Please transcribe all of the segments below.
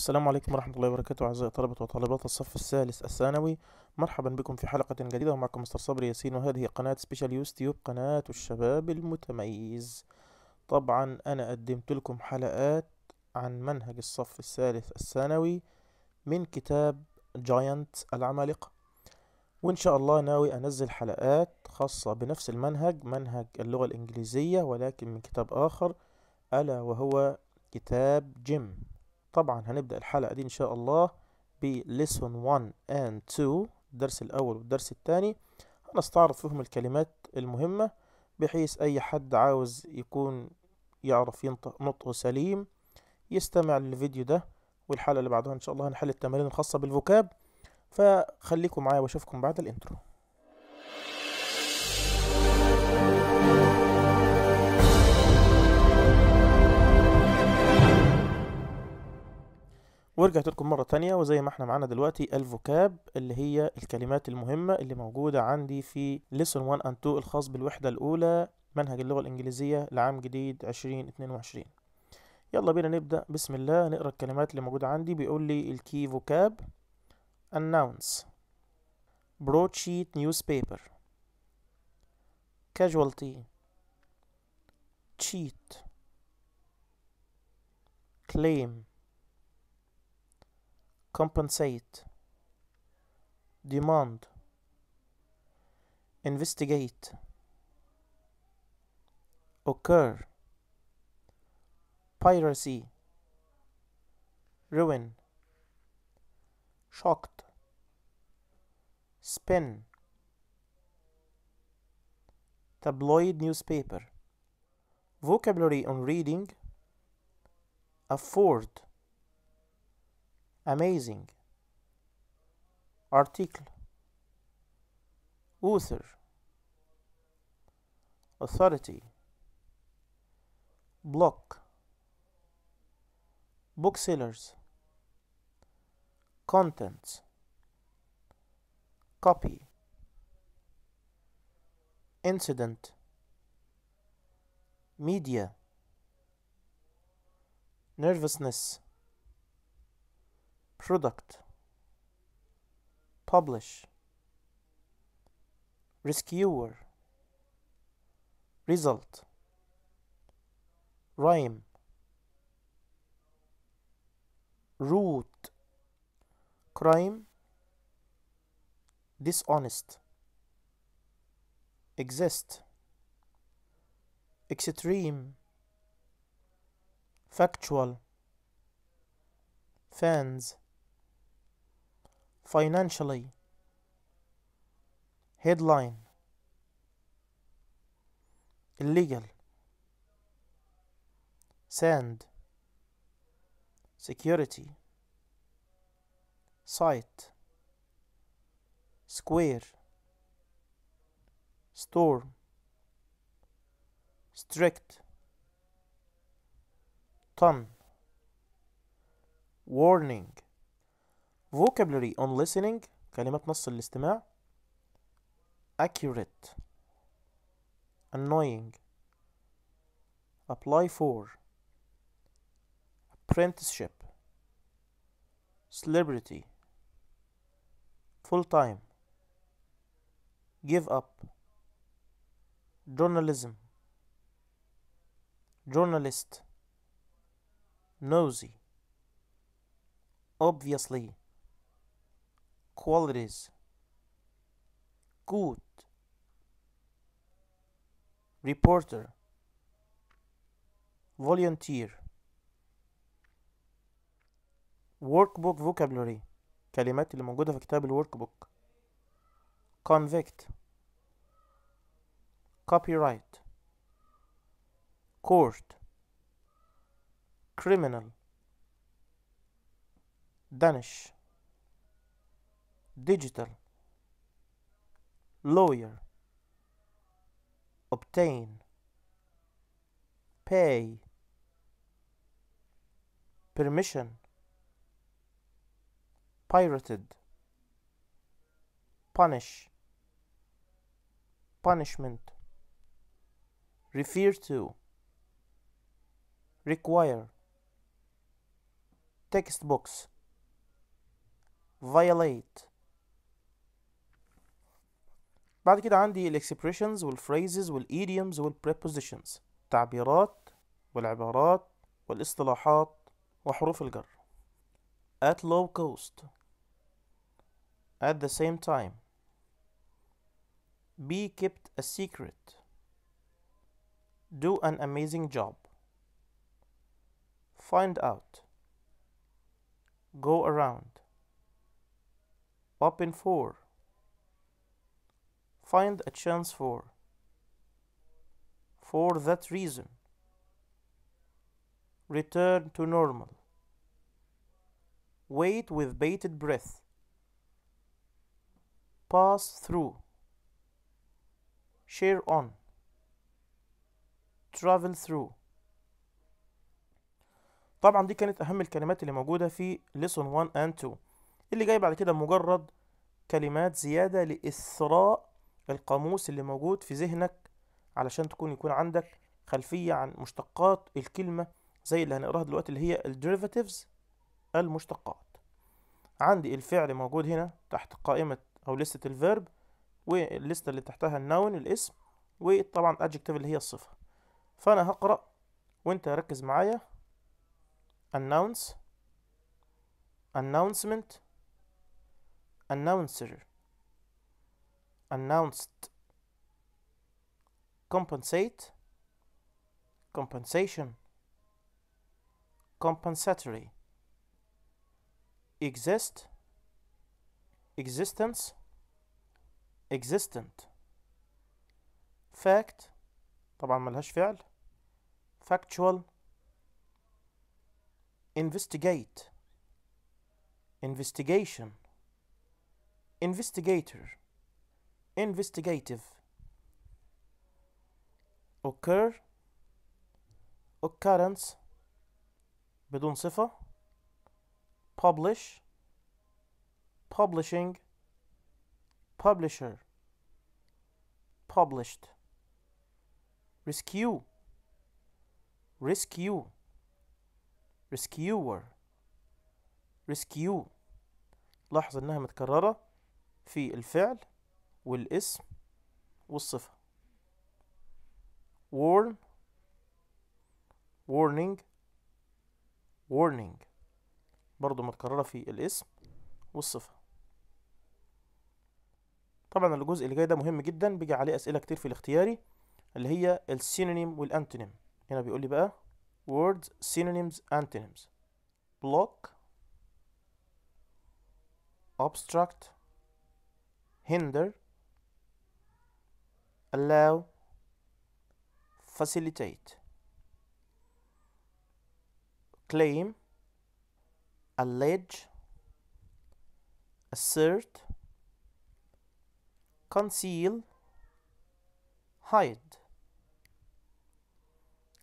السلام عليكم ورحمة الله وبركاته أعزائي طلبة وطالبات الصف الثالث الثانوي. مرحبا بكم في حلقة جديدة ومعكم مستر صبري ياسين وهذه قناة سبيشال يوستيوب قناة الشباب المتميز. طبعا أنا قدمت لكم حلقات عن منهج الصف الثالث الثانوي من كتاب جاينت العمالقة. وإن شاء الله ناوي أنزل حلقات خاصة بنفس المنهج منهج اللغة الإنجليزية ولكن من كتاب آخر ألا وهو كتاب جيم طبعا هنبدأ الحلقة دي إن شاء الله ب lesson 1 and 2 الدرس الأول والدرس الثاني. هنستعرض فيهم الكلمات المهمة بحيث أي حد عاوز يكون يعرف ينطق نطقه سليم يستمع للفيديو ده. والحلقة اللي بعدها إن شاء الله هنحل التمارين الخاصة بالفوكاب. فخليكم معايا وأشوفكم بعد الإنترو. ورجعت لكم مرة تانية وزي ما إحنا معانا دلوقتي الفوكاب اللي هي الكلمات المهمة اللي موجودة عندي في lesson 1 and 2 الخاص بالوحدة الأولى منهج اللغة الإنجليزية لعام جديد 2022 يلا بينا نبدأ. بسم الله نقرأ الكلمات اللي موجودة عندي. بيقول لي الكي فوكاب announce broadsheet newspaper. casualty. cheat. claim. Compensate demand investigate occur piracy ruin shocked spin tabloid newspaper vocabulary on reading afford amazing. Article. Author. Authority. Block. Booksellers. Contents copy. Incident. Media. Nervousness product publish rescuer result rhyme root crime dishonest exist extreme factual fans financially. Headline. Illegal. Sand security. Site. Square. Storm strict. Ton. Warning vocabulary on listening كلمات نص الاستماع accurate annoying apply for apprenticeship celebrity full time give up journalism journalist nosy obviously qualities good reporter volunteer workbook vocabulary كلمات اللي موجودة في كتاب الورك بوك convict copyright court criminal Danish digital lawyer obtain pay permission pirated punish punishment refer to require textbooks violate بعد كده عندي الاكسبريشنز والفريزز والايديومز والبريبوزيشنز التعبيرات والعبارات والاصطلاحات وحروف الجر at low cost at the same time be kept a secret do an amazing job find out go around open for find a chance for for that reason return to normal wait with bated breath pass through share on travel through طبعا دي كانت اهم الكلمات اللي موجوده في lesson 1 and 2 اللي جاي بعد كده مجرد كلمات زياده لاثراء القاموس اللي موجود في ذهنك علشان تكون يكون عندك خلفية عن مشتقات الكلمة زي اللي هنقراها دلوقتي اللي هي الديريفاتيفز المشتقات. عندي الفعل موجود هنا تحت قائمة أو لستة الفيرب والليستة اللي تحتها النون الاسم وطبعا adjective اللي هي الصفة. فأنا هقرأ وأنت ركز معايا. Announce announcement announcer. announced compensate compensation compensatory exist existence existent fact طبعا ملهاش فعل factual investigate investigation investigator Investigative occur occurrence بدون صفة publish publishing publisher published rescue rescue rescuer rescue لاحظ انها متكررة في الفعل والاسم والصفة. Warn. Warning. Warning. برضو متكررة في الاسم والصفة. طبعا الجزء اللي جاي ده مهم جدا بيجي عليه أسئلة كتير في الاختياري اللي هي السينونيم والانتونيم هنا بيقول لي بقى words synonyms antonyms. Block. Obstruct. Hinder. Allow facilitate claim allege assert conceal, hide,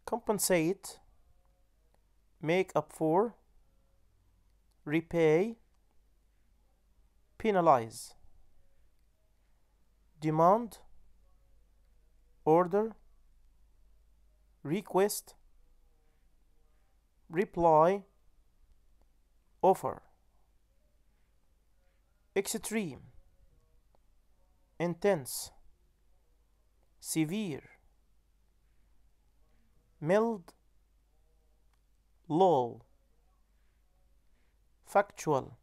compensate, make up for, repay, penalize, demand, order, request, reply, offer, extreme intense severe. Mild low. Factual.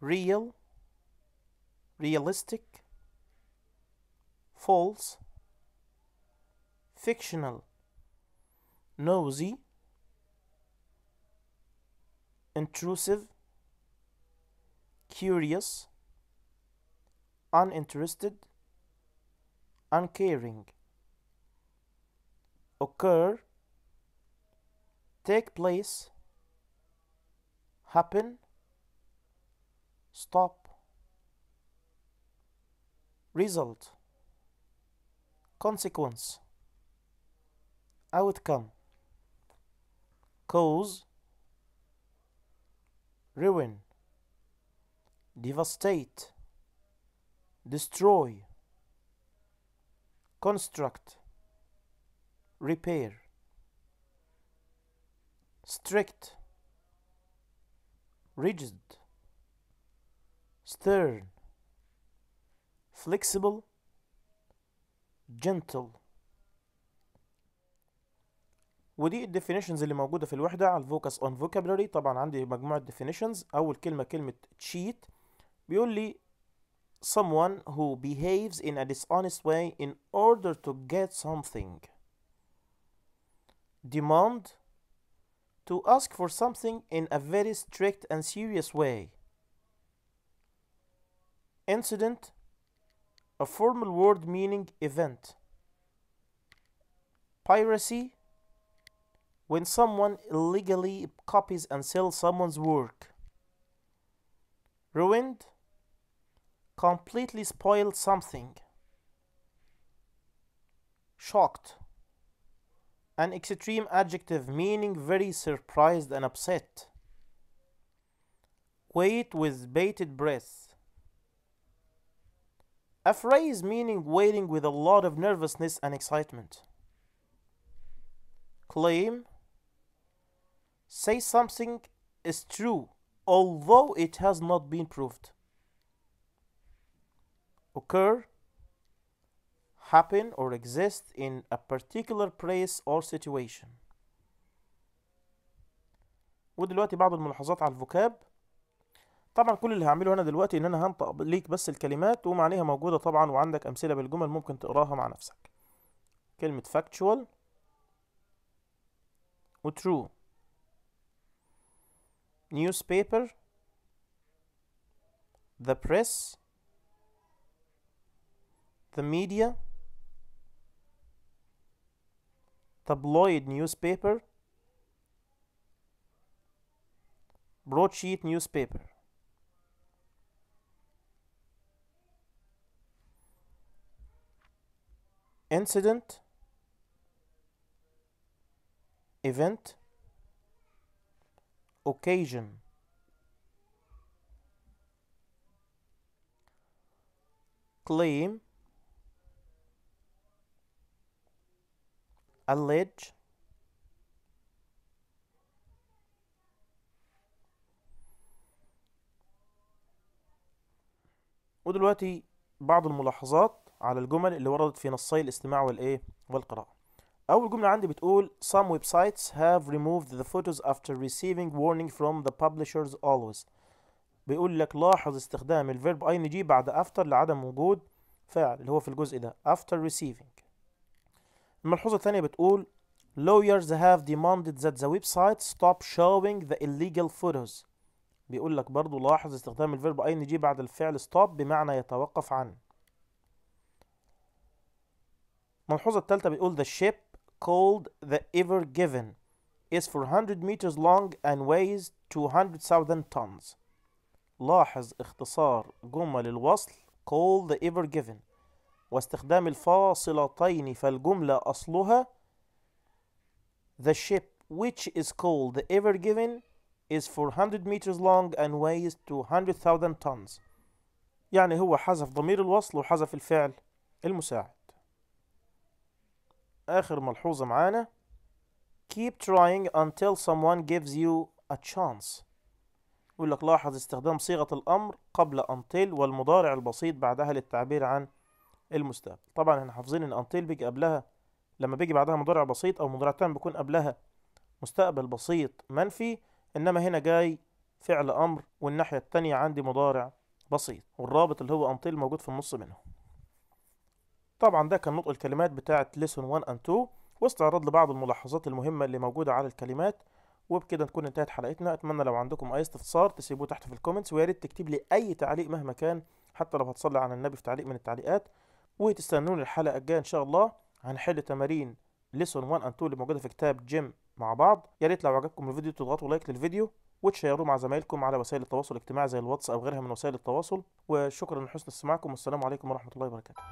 Real realistic false fictional nosy intrusive curious uninterested, uncaring, occur, take place, happen, stop, result, consequence, outcome, cause, ruin, devastate, destroy, construct, repair, strict rigid stern flexible gentle ودي الديفينيشنز اللي موجودة في الوحدة على الفوكس اون vocabulary طبعا عندي مجموعة definitions أول كلمة كلمة cheat بيقول لي someone who behaves in a dishonest way in order to get something demand to ask for something in a very strict and serious way incident a formal word meaning event. Piracy. When someone illegally copies and sells someone's work. Ruined. Completely spoiled something. Shocked. An extreme adjective meaning very surprised and upset. Wait with bated breath a phrase meaning waiting with a lot of nervousness and excitement claim say something is true although it has not been proved occur happen or exist in a particular place or situation ودلوقتي بعض الملاحظات على الفوكاب طبعا كل اللي هعمله هنا دلوقتي إن أنا هنطق ليك بس الكلمات ومعانيها موجودة طبعا وعندك أمثلة بالجمل ممكن تقراها مع نفسك. كلمة factual و true. Newspaper. The press. The media. Tabloid newspaper. Broadsheet newspaper. Incident event occasion claim allege ودلوقتي بعض الملاحظات على الجمل اللي وردت في نصي الاستماع والإيه والقراءة. أول جملة عندي بتقول Some websites have removed the photos after receiving warning from the publishers always. بيقول لك لاحظ استخدام الفيرب ing بعد after لعدم وجود فاعل اللي هو في الجزء ده after receiving. الملحوظة الثانية بتقول lawyers have demanded that the website stop showing the illegal photos. بيقول لك برضو لاحظ استخدام الفيرب ing بعد الفعل stop بمعنى يتوقف عن الملحوظة الثالثة بتقول the ship called the Ever Given is 400 meters long and weighs 200,000 tons لاحظ اختصار جمل الوصل called the Ever Given واستخدام الفاصلتين فالجملة أصلها The ship which is called the Ever Given is 400 meters long and weighs 200,000 tons يعني هو حذف ضمير الوصل وحذف الفعل المساعد آخر ملحوظة معانا. Keep trying until someone gives you a chance. يقول لك لاحظ استخدام صيغة الأمر قبل until والمضارع البسيط بعدها للتعبير عن المستقبل. طبعا إحنا حافظين إن until بيجي قبلها. لما بيجي بعدها مضارع بسيط أو مضارع تام بيكون قبلها. مستقبل بسيط منفي إنما هنا جاي فعل أمر والناحية التانية عندي مضارع بسيط. والرابط اللي هو until موجود في النص منهم طبعا ده كان نطق الكلمات بتاعة lesson 1 and 2 واستعراض لبعض الملاحظات المهمة اللي موجودة على الكلمات. وبكده نكون انتهت حلقتنا. أتمنى لو عندكم أي استفسار تسيبوه تحت في الكومنتس ويا ريت تكتب لي أي تعليق مهما كان حتى لو هتصلي على النبي في تعليق من التعليقات. وتستنوني الحلقة الجاية إن شاء الله هنحل تمارين lesson 1 and 2 اللي موجودة في كتاب جيم مع بعض. يا ريت لو عجبكم الفيديو تضغطوا لايك للفيديو وتشيروه مع زمايلكم على وسائل التواصل الاجتماعي زي الواتس أو غيرها من وسائل التواصل. وشكرا لحسن استماعكم. والسلام عليكم ورحمة الله وبركاته.